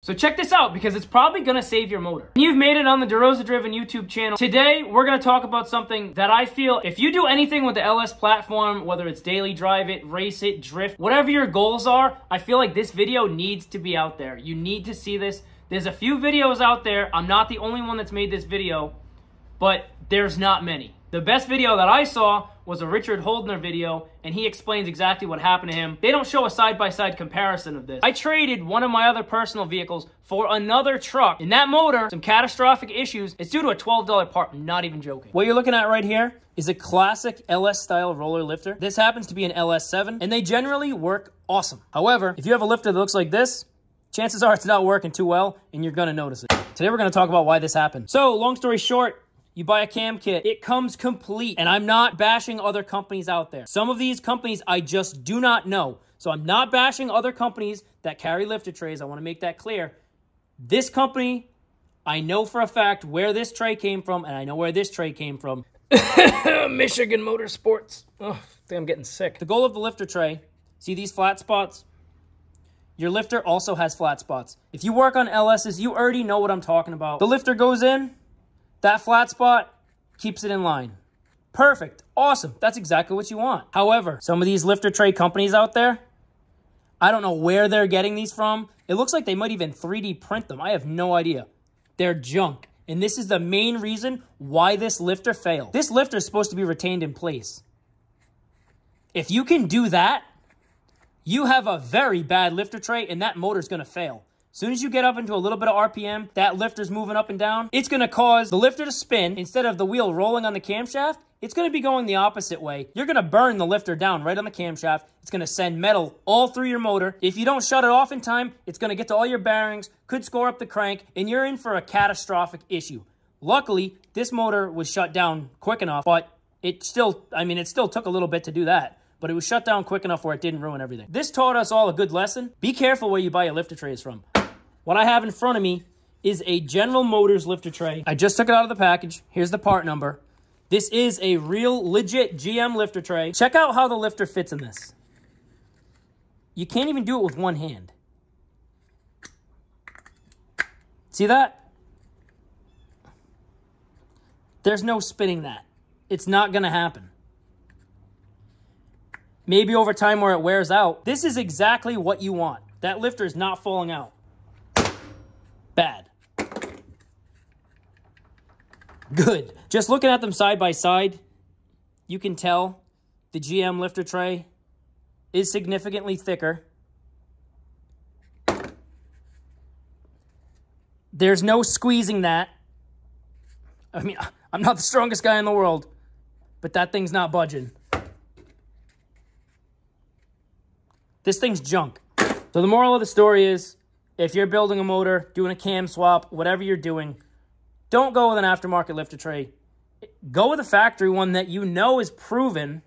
So check this out because it's probably gonna save your motor. You've made it on the DeRosa Driven YouTube channel. Today, we're gonna talk about something that I feel if you do anything with the LS platform, whether it's daily drive it, race it, drift, whatever your goals are, I feel like this video needs to be out there. You need to see this. There's a few videos out there. I'm not the only one that's made this video, but there's not many. The best video that I saw was a Richard Holdener video, and he explains exactly what happened to him. They don't show a side-by-side -side comparison of this. I traded one of my other personal vehicles for another truck. In that motor, some catastrophic issues. It's due to a $12 part. Not even joking. What you're looking at right here is a classic LS-style roller lifter. This happens to be an LS7, and they generally work awesome. However, if you have a lifter that looks like this, chances are it's not working too well, and you're gonna notice it. Today we're gonna talk about why this happened. So, long story short, you buy a cam kit, it comes complete. And I'm not bashing other companies out there. Some of these companies I just do not know. So I'm not bashing other companies that carry lifter trays. I want to make that clear. This company, I know for a fact where this tray came from, and I know where this tray came from. Michigan Motorsports. Oh, I think I'm getting sick. The goal of the lifter tray, see these flat spots? Your lifter also has flat spots. If you work on LSs, you already know what I'm talking about. The lifter goes in, that flat spot keeps it in line. Perfect. Awesome. That's exactly what you want. However, some of these lifter tray companies out there, I don't know where they're getting these from. It looks like they might even 3D print them. I have no idea. They're junk. And this is the main reason why this lifter failed. This lifter is supposed to be retained in place. If you can do that, you have a very bad lifter tray and that motor is going to fail soon as you get up into a little bit of RPM, that lifter's moving up and down, it's to cause the lifter to spin. Instead of the wheel rolling on the camshaft, it's to be going the opposite way. You're to burn the lifter down right on the camshaft. It's to send metal all through your motor. If you don't shut it off in time, it's to get to all your bearings, could score up the crank, and you're in for a catastrophic issue. Luckily, this motor was shut down quick enough, but it still, I mean, it still took a little bit to do that but it was shut down quick enough where it didn't ruin everything. This taught us all a good lesson. Be careful where you buy your lifter trays from. What I have in front of me is a General Motors lifter tray. I just took it out of the package. Here's the part number. This is a real legit GM lifter tray. Check out how the lifter fits in this. You can't even do it with one hand. See that? There's no spinning that. It's not going to happen. Maybe over time where it wears out. This is exactly what you want. That lifter is not falling out. Bad. Good. Just looking at them side by side, you can tell the GM lifter tray is significantly thicker. There's no squeezing that. I mean, I'm not the strongest guy in the world, but that thing's not budging. This thing's junk. So the moral of the story is if you're building a motor, doing a cam swap, whatever you're doing, don't go with an aftermarket lifter tray. Go with a factory one that you know is proven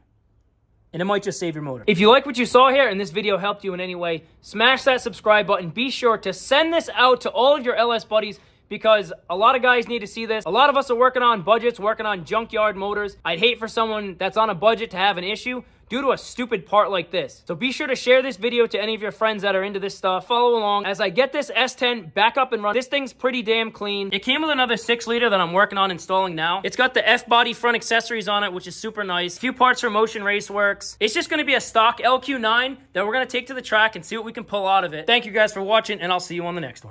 and it might just save your motor. If you like what you saw here and this video helped you in any way, smash that subscribe button. Be sure to send this out to all of your LS buddies because a lot of guys need to see this. A lot of us are working on budgets, working on junkyard motors. I'd hate for someone that's on a budget to have an issue due to a stupid part like this. So be sure to share this video to any of your friends that are into this stuff. Follow along as I get this S10 back up and run. This thing's pretty damn clean. It came with another 6 liter that I'm working on installing now. It's got the F-body front accessories on it, which is super nice. A few parts from Motion Raceworks. It's just going to be a stock LQ9 that we're going to take to the track and see what we can pull out of it. Thank you guys for watching, and I'll see you on the next one.